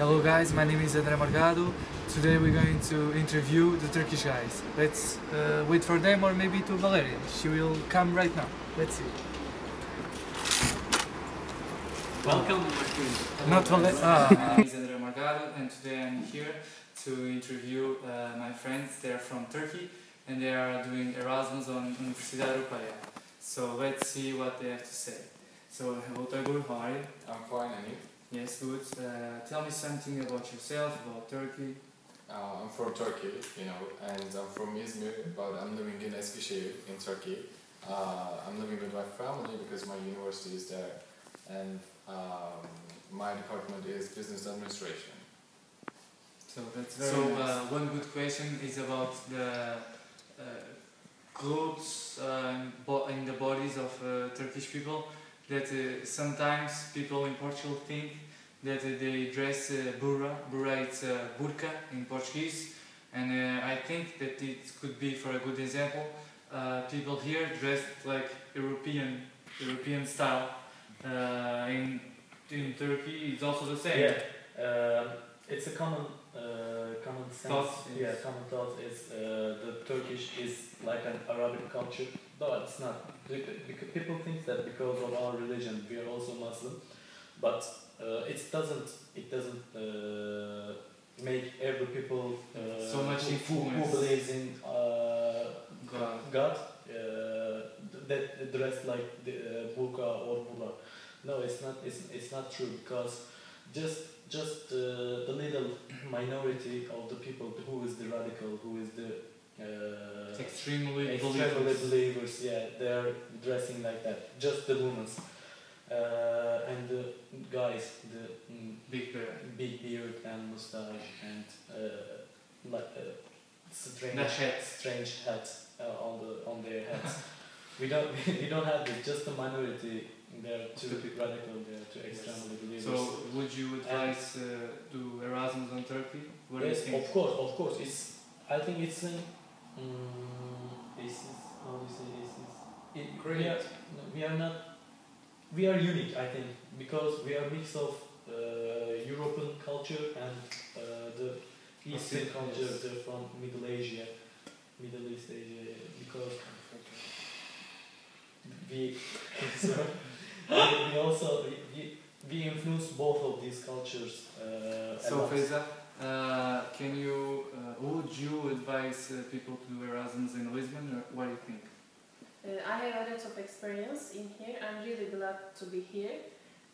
Hello guys, my name is André Morgado. Today we're going to interview the Turkish guys. Let's uh, wait for them or maybe to Valeria. She will come right now. Let's see. Welcome, Martin. Not Valeria. Ah. My name is André Morgado and today I'm here to interview uh, my friends. They're from Turkey and they are doing Erasmus on Universidade Europeia. So let's see what they have to say. So hello Tagor, how are you? I'm fine, and you? Yes, good. Uh, tell me something about yourself, about Turkey. Uh, I'm from Turkey, you know, and I'm from Izmir, but I'm living in Eskişehir in Turkey. Uh, I'm living with my family because my university is there, and um, my department is business administration. So that's very So uh, one good question is about the uh, clothes um, in the bodies of uh, Turkish people. That uh, sometimes people in Portugal think that uh, they dress uh, burra. Burra it's uh, burka in Portuguese, and uh, I think that it could be for a good example. Uh, people here dressed like European European style. In in Turkey, it's also the same. Yeah, it's a common uh, common sense. Thought is- yeah, common thought is uh, the Turkish is like an Arabic culture. No, it's not. People think that because of our religion, we are also Muslim, but uh, it doesn't. It doesn't uh, make every people uh, So much who, who, who believes in uh, God. God uh, that dressed like the uh, burqa or burqa. No, it's not. It's, it's not true because just just uh, minority of the people who is the radical, who is the uh, extremely extremely believers. Yeah, they're dressing like that. Just the women. Uh, and the guys, the mm, Big bear. big beard and mustache and uh, like uh, strange The hat. strange hats uh, on the on their heads. we don't we don't have this. Just the minority. They're too radical. They're too extremely believers. So, would you advise uh, do Erasmus on Turkey? What yes, of course, of course. It's I think it's an um, this how do you say this is it, Great. We are, we are not we are unique. I think because we are a mix of uh, European culture and uh, the Eastern Okay, culture. yes. They're from Middle Asia, Middle East Asia. Because we so we we also we, we, we influence both of these cultures. Uh, So, lot. Feza, uh, can you, uh, would you advise uh, people to do Erasmus in Lisbon, or what do you think? Uh, I have a lot of experience in here. I'm really glad to be here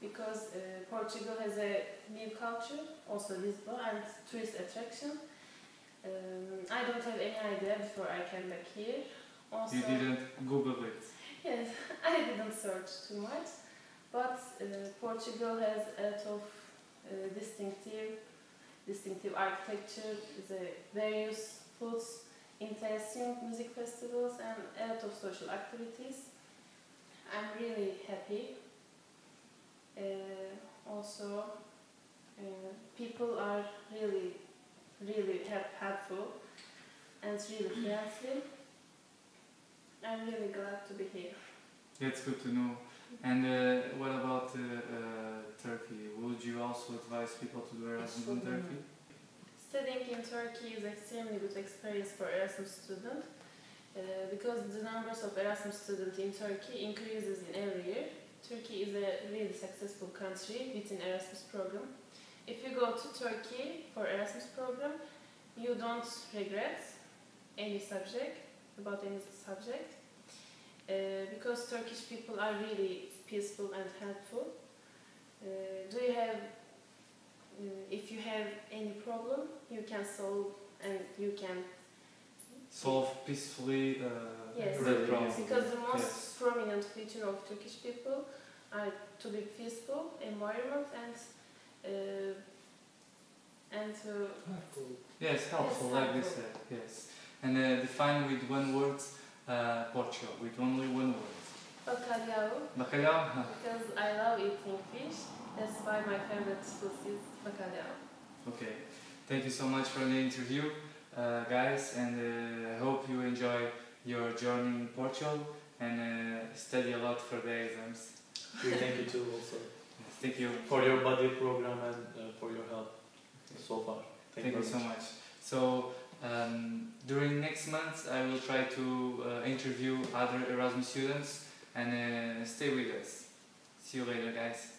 because uh, Portugal has a new culture, also Lisbon, and tourist attraction. Um, I don't have any idea before I came back here. Also, You didn't Google it. yes, I didn't search too much, but uh, Portugal has a lot of uh, distinctive, distinctive architecture, the various foods, interesting music festivals, and a lot of social activities. I'm really happy. Uh, also, uh, people are really, really help, helpful and really friendly. I'm really glad to be here. That's good to know. And uh, what about uh, uh, Turkey? Would you also advise people to do Erasmus in Turkey? Studying in Turkey is an extremely good experience for Erasmus student uh, because the numbers of Erasmus students in Turkey increases in every year. Turkey is a really successful country with an Erasmus program. If you go to Turkey for Erasmus program, you don't regret any subject about any subject because Turkish people are really peaceful and helpful. Uh, do you have uh, if you have any problem, you can solve and you can Solve peacefully uh, Yes. the problem. because the most Yes. prominent feature of Turkish people are to be peaceful environment and uh, and to Yes, helpful, Yes, like we helpful. said, yes. And uh, define with one word uh, Portugal, with only one word. bacalhau Bacalhau? Huh. because I love eating fish. That's why my favorite food is bacalhau. Okay. Thank you so much for the interview, uh, guys, and uh, I hope you enjoy your journey in Portugal and uh, study a lot for the exams. We thank you too also Thank you. for your buddy program and uh, for your help. so far. Thank, you so much. So um, during next month, I will try to uh, interview other Erasmus students and uh, stay with us. See you later, guys.